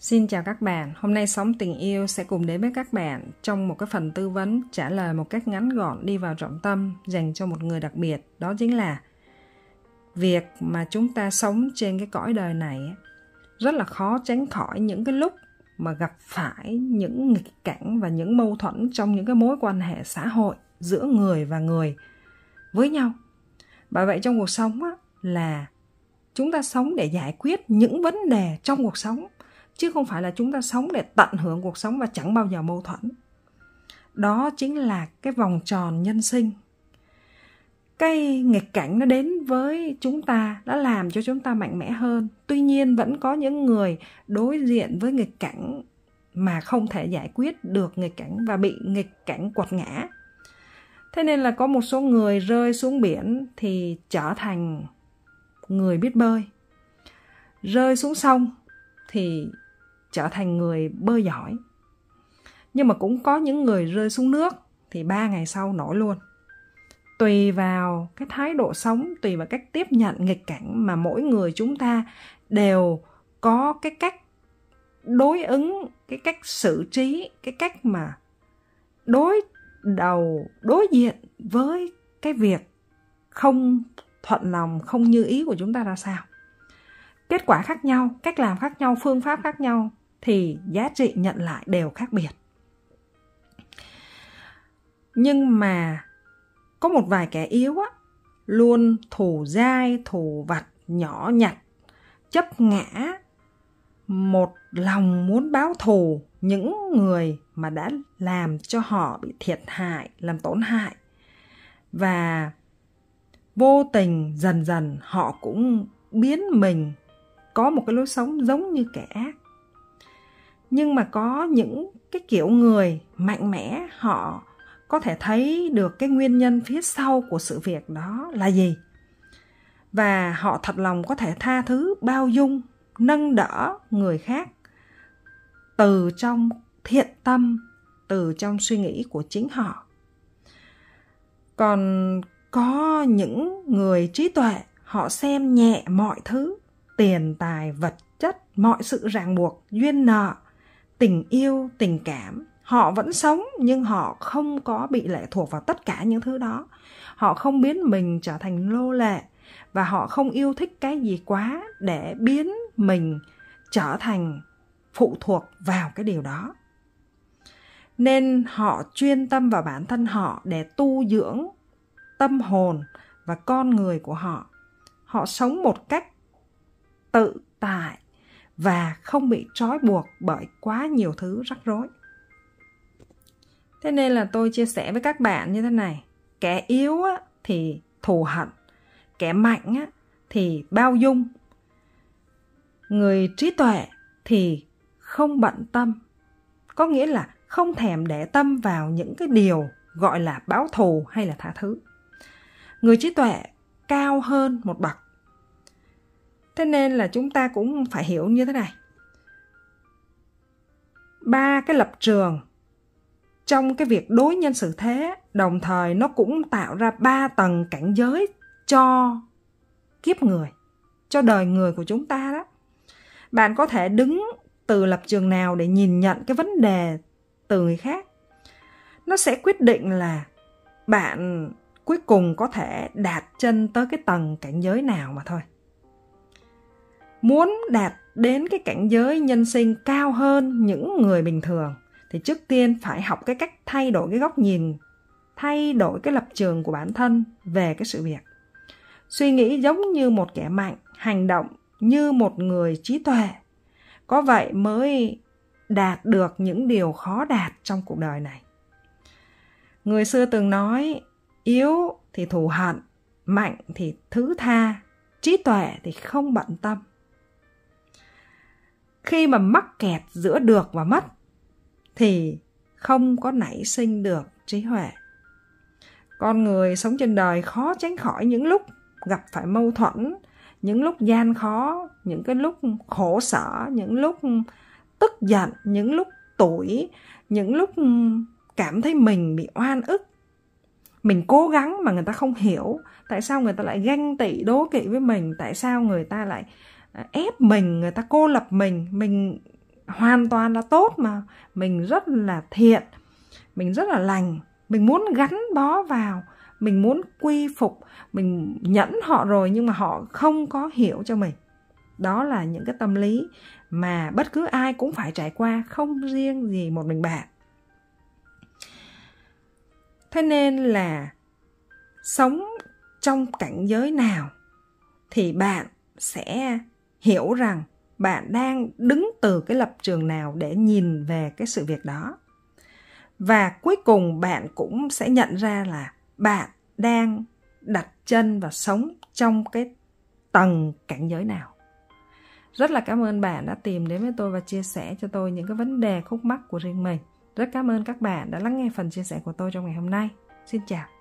Xin chào các bạn, hôm nay Sống Tình Yêu sẽ cùng đến với các bạn trong một cái phần tư vấn trả lời một cách ngắn gọn đi vào trọng tâm dành cho một người đặc biệt. Đó chính là việc mà chúng ta sống trên cái cõi đời này rất là khó tránh khỏi những cái lúc mà gặp phải những nghịch cảnh và những mâu thuẫn trong những cái mối quan hệ xã hội giữa người và người với nhau. Bởi vậy trong cuộc sống á, là chúng ta sống để giải quyết những vấn đề trong cuộc sống chứ không phải là chúng ta sống để tận hưởng cuộc sống và chẳng bao giờ mâu thuẫn. Đó chính là cái vòng tròn nhân sinh. Cái nghịch cảnh nó đến với chúng ta, đã làm cho chúng ta mạnh mẽ hơn. Tuy nhiên vẫn có những người đối diện với nghịch cảnh mà không thể giải quyết được nghịch cảnh và bị nghịch cảnh quật ngã. Thế nên là có một số người rơi xuống biển thì trở thành người biết bơi. Rơi xuống sông thì trở thành người bơi giỏi. Nhưng mà cũng có những người rơi xuống nước thì ba ngày sau nổi luôn. Tùy vào cái thái độ sống, tùy vào cách tiếp nhận nghịch cảnh mà mỗi người chúng ta đều có cái cách đối ứng, cái cách xử trí, cái cách mà đối đầu, đối diện với cái việc không thuận lòng, không như ý của chúng ta ra sao. Kết quả khác nhau, cách làm khác nhau, phương pháp khác nhau thì giá trị nhận lại đều khác biệt. Nhưng mà có một vài kẻ yếu á, luôn thù dai, thù vặt, nhỏ nhặt, chấp ngã, một lòng muốn báo thù những người mà đã làm cho họ bị thiệt hại, làm tổn hại. Và vô tình dần dần họ cũng biến mình có một cái lối sống giống như kẻ ác nhưng mà có những cái kiểu người mạnh mẽ, họ có thể thấy được cái nguyên nhân phía sau của sự việc đó là gì. Và họ thật lòng có thể tha thứ, bao dung, nâng đỡ người khác từ trong thiện tâm, từ trong suy nghĩ của chính họ. Còn có những người trí tuệ, họ xem nhẹ mọi thứ, tiền tài, vật chất, mọi sự ràng buộc, duyên nợ tình yêu, tình cảm, họ vẫn sống nhưng họ không có bị lệ thuộc vào tất cả những thứ đó. Họ không biến mình trở thành lô lệ và họ không yêu thích cái gì quá để biến mình trở thành phụ thuộc vào cái điều đó. Nên họ chuyên tâm vào bản thân họ để tu dưỡng tâm hồn và con người của họ. Họ sống một cách tự tại và không bị trói buộc bởi quá nhiều thứ rắc rối. Thế nên là tôi chia sẻ với các bạn như thế này. Kẻ yếu á, thì thù hận kẻ mạnh á, thì bao dung. Người trí tuệ thì không bận tâm có nghĩa là không thèm để tâm vào những cái điều gọi là báo thù hay là tha thứ. Người trí tuệ cao hơn một bậc thế nên là chúng ta cũng phải hiểu như thế này. Ba cái lập trường trong cái việc đối nhân xử thế, đồng thời nó cũng tạo ra ba tầng cảnh giới cho kiếp người, cho đời người của chúng ta đó. Bạn có thể đứng từ lập trường nào để nhìn nhận cái vấn đề từ người khác. Nó sẽ quyết định là bạn cuối cùng có thể đạt chân tới cái tầng cảnh giới nào mà thôi muốn đạt đến cái cảnh giới nhân sinh cao hơn những người bình thường, thì trước tiên phải học cái cách thay đổi cái góc nhìn, thay đổi cái lập trường của bản thân về cái sự việc. Suy nghĩ giống như một kẻ mạnh, hành động như một người trí tuệ, có vậy mới đạt được những điều khó đạt trong cuộc đời này. Người xưa từng nói, yếu thì thù hận, mạnh thì thứ tha, trí tuệ thì không bận tâm khi mà mắc kẹt giữa được và mất, thì không có nảy sinh được trí huệ. Con người sống trên đời khó tránh khỏi những lúc gặp phải mâu thuẫn, những lúc gian khó, những cái lúc khổ sở, những lúc tức giận, những lúc tuổi những lúc cảm thấy mình bị oan ức. Mình cố gắng mà người ta không hiểu tại sao người ta lại ganh tị, đố kỵ với mình, tại sao người ta lại À, ép mình, người ta cô lập mình mình hoàn toàn là tốt mà. Mình rất là thiện, mình rất là lành. Mình muốn gắn bó vào, mình muốn quy phục, mình nhẫn họ rồi nhưng mà họ không có hiểu cho mình. Đó là những cái tâm lý mà bất cứ ai cũng phải trải qua, không riêng gì một mình bạn. Thế nên là sống trong cảnh giới nào thì bạn sẽ hiểu rằng bạn đang đứng từ cái lập trường nào để nhìn về cái sự việc đó. Và cuối cùng bạn cũng sẽ nhận ra là bạn đang đặt chân và sống trong cái tầng cảnh giới nào. Rất là cảm ơn bạn đã tìm đến với tôi và chia sẻ cho tôi những cái vấn đề khúc mắc của riêng mình. Rất cảm ơn các bạn đã lắng nghe phần chia sẻ của tôi trong ngày hôm nay. Xin chào.